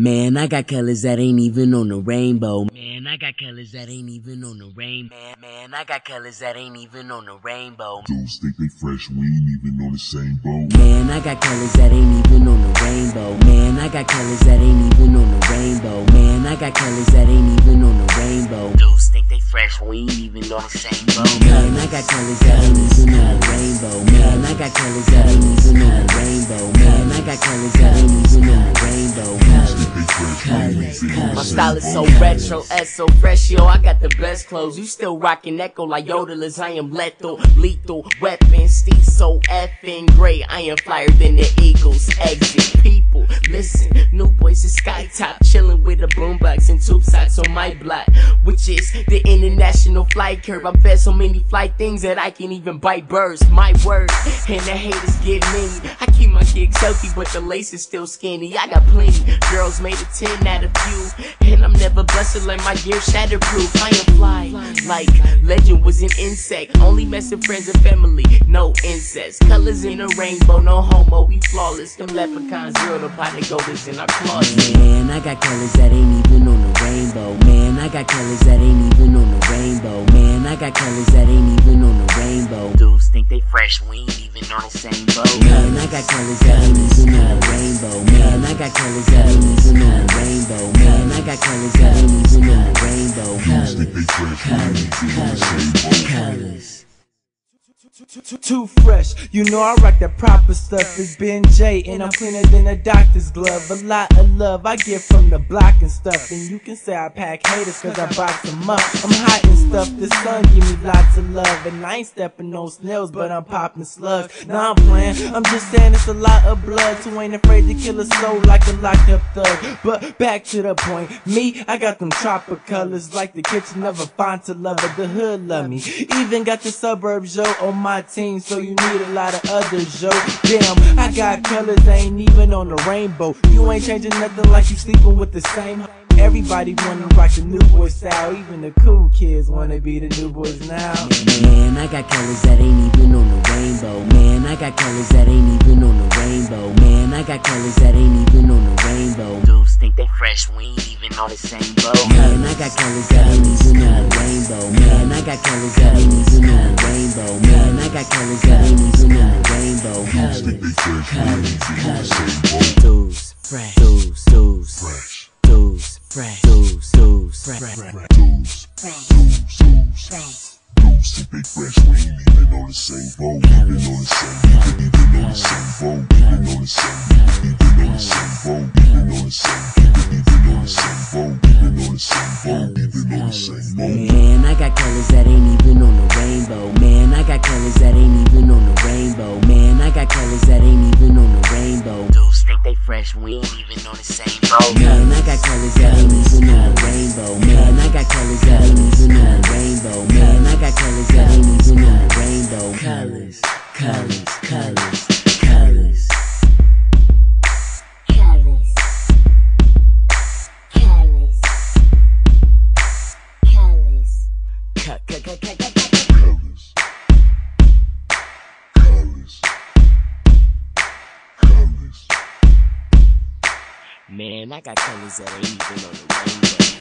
Man, I got colors that ain't even on the rainbow. Man, I got colors that ain't even on the rainbow. Man, man, I got colors that ain't even on the rainbow. Dudes think they fresh, we ain't even on the same boat. Man, I got colors that ain't even on the rainbow. Man, I got colors that ain't even on the rainbow. Man, I got colors that ain't even on the rainbow. Dudes fresh, we ain't even on the same boat. Man, I got colors that ain't even on the rainbow. Man, I got colors that ain't even on the rainbow. Man, I got colors that ain't even on the rainbow. My style is so retro, S eh, so fresh, yo. I got the best clothes. You still rockin' Ecko like yodelers. I am lethal, lethal weapon. Steve so effing great. I am flyer than the Eagles. Exit people, listen. New Boyz is sky top, chillin' with a boombox and tube socks on my block, the international flight curve. I bet so many flight things that I can't even bite birds. My word, and the haters get many. I keep my kicks healthy, but the lace is still skinny. I got plenty. Girls made a 10 out of you. And I'm never blessed like my gear shatterproof. I am fly like legend was an insect. Only messing friends and family, no incest. Colors in a rainbow, no homo, we flawless. Them leprechauns, zero the pot of gold is in our closet. Man, I got colors that ain't even on the rainbow. Man, I got colors that ain't even on the rainbow. Man, I got colors that ain't even on the rainbow. Dudes think they fresh, we ain't even on the same boat. Man, I got colors that ain't even on the rainbow. Man, I got colors that ain't even on the rainbow. Man, I got colors that ain't even on the rainbow. Dudes think they fresh, we ain't even on the same boat. Colors. Too, too, too fresh, you know I rock that proper stuff. It's Ben J, and I'm cleaner than a doctor's glove. A lot of love I get from the block and stuff. And you can say I pack haters cause I box them up. I'm hot and stuff, the sun give me lots of love. And I ain't stepping on snails, but I'm popping slugs. Nah, I'm playing, I'm just saying it's a lot of blood. So ain't afraid to kill a soul like a locked up thug. But back to the point, me, I got them chopper colors like the kitchen of a Fanta lover. The hood love me. Even got the suburbs, yo, on my team, so you need a lot of others, yo. Damn, I got colors that ain't even on the rainbow. You ain't changing nothing like you sleeping with the same. Everybody wanna rock the new boy style, even the cool kids wanna be the new boys now. Man, I got colors that ain't even on the rainbow. Man, I got colors that ain't even on the rainbow. Man, I got colors that ain't even on the rainbow. Dudes think they fresh, we ain't even on the same boat. Man, I got colors that ain't even on the rainbow. Man, I got colors that ain't even on the rainbow. They fresh, we ain't even on the same boat. Dudes, fresh, dudes, dudes, Fresh, dudes, fresh, dudes, dudes, fresh. dudes, dudes, dudes. They fresh, we ain't even on the same boat. Even on the same, even on the same boat. Even on the same, the same Dudes think they fresh, we ain't even on the same boat. Man, I got colors that ain't even on the rainbow. Man, I got colors that ain't even on the rainbow. Man, I got colors that ain't even on the rainbow. Colors, colors, colors, colors. Colors. Colors. Colors. Cut, cut, cut, cut, cut, cut. Colors. Man, I got colors that ain't even on the rainbow.